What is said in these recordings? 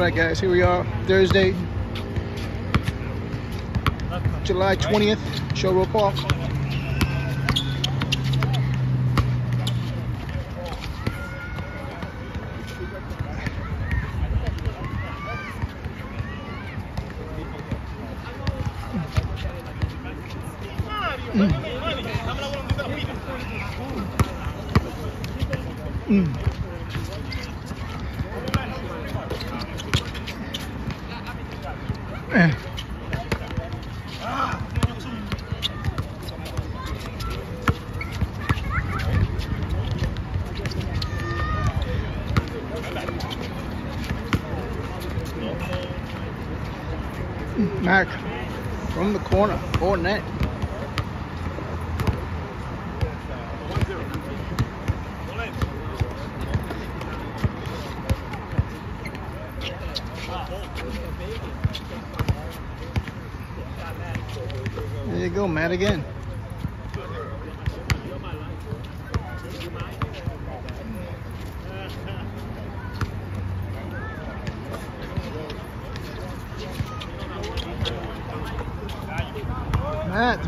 right, guys, here we are, Thursday, July 20th, Shore Road Park. Mm. Eh. Mark from the corner, or net. There you go, Matt again.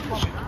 ¿Qué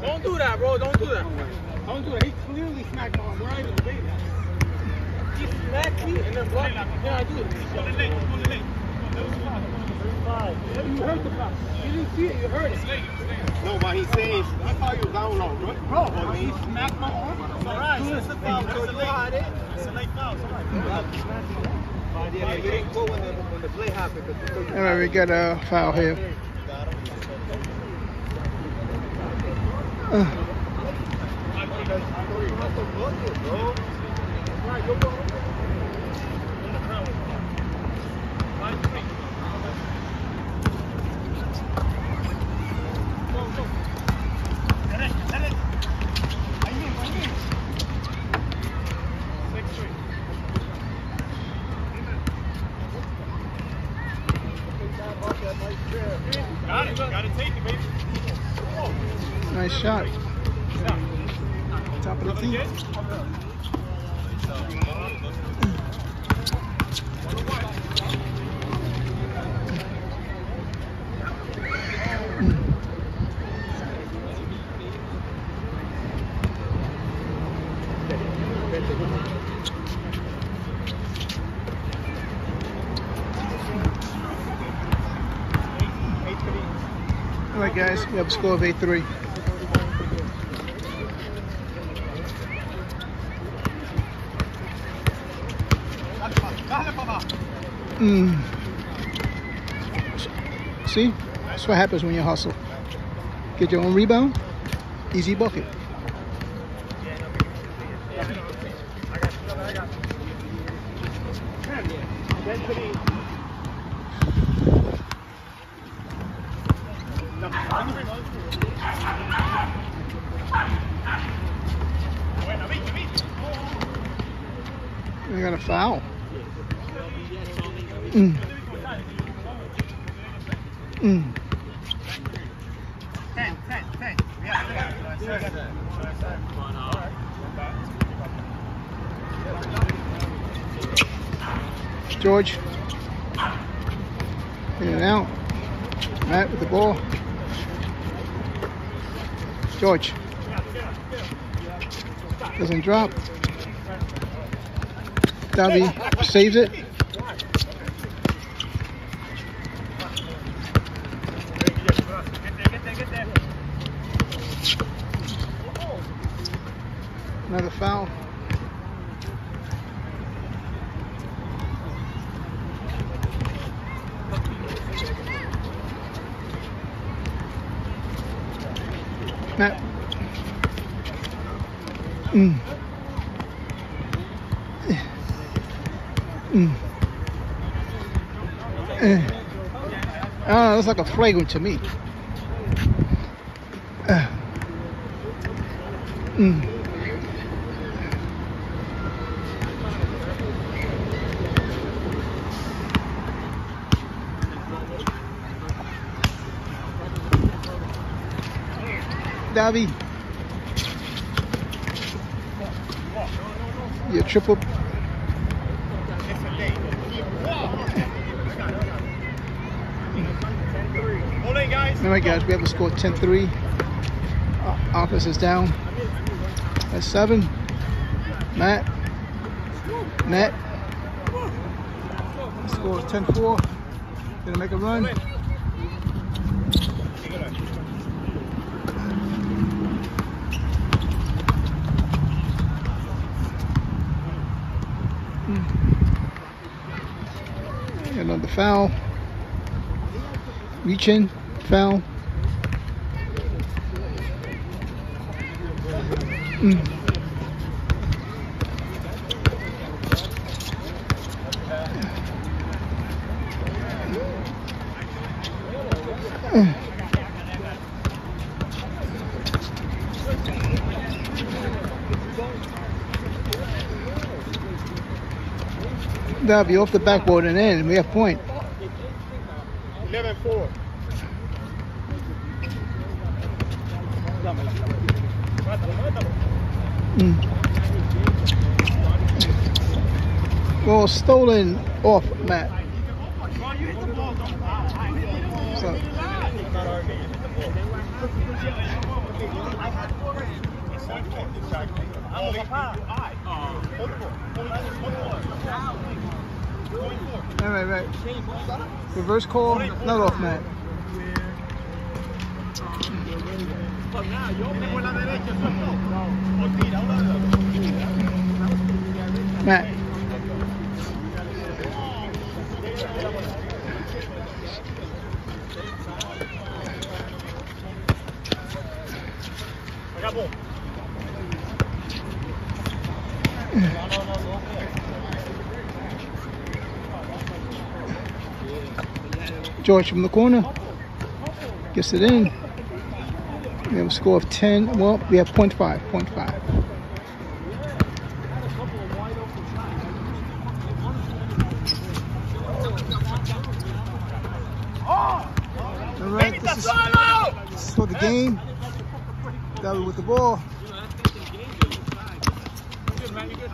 Don't do that, bro. Don't do that. Don't do that. He clearly smacked my arm right in the face. He smacked me and then blocked me. Yeah, I do it. You heard the block. You didn't see it. You heard it. No, but he's saying, I thought you was down low, bro. Bro, when he smacked my arm. It's all right. It's a foul. It's a late. It's a late foul. It's all right. Yeah, you didn't go when the, when the play happened. All right, we got a foul here. Uh, Derecha, derecha. Ahí mismo, ahí mismo. Six, three. Got it. Got to take it, baby. Nice Top of the key. All right, guys, we have a score of 8-3. Mm. See? That's what happens when you hustle. Get your own rebound, easy bucket. We got a foul. George. In and out. Matt with the ball. George. Doesn't drop. Davy saves it. Foul. Matt. Mm. Mm. Eh. Ah, that's like a flagrant to me. Uh. Mm. Davi. Yeah, triple. All right, guys, we have a score 10-3. Uh, Office is down. That's seven. Matt. Matt. Score 10-4. Gonna make a run. Foul. Reach in, foul. Mm. Be off the backboard and in. We have point. 11-4. Mm. Well, stolen off Matt. So, all right, right. Reverse call, not off Matt. Matt. George from the corner. Gets it in. We have a score of 10. Well, we have 0.5. 0.5. All right, this is for the game. Deli with the ball. Good, man, you good?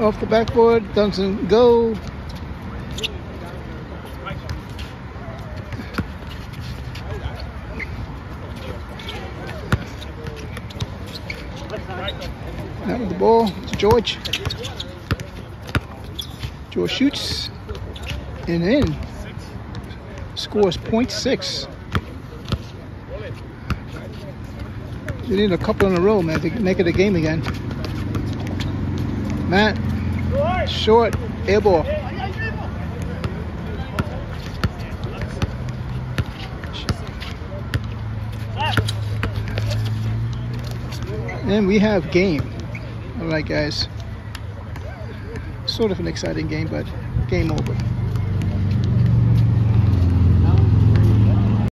Off the backboard, Dunson go. Now with the ball to George. Shoots and in. Scores point six. They need a couple in a row, man, to make it a game again. Matt, short, air ball. And we have game. All right, guys. Sort of an exciting game, but game over.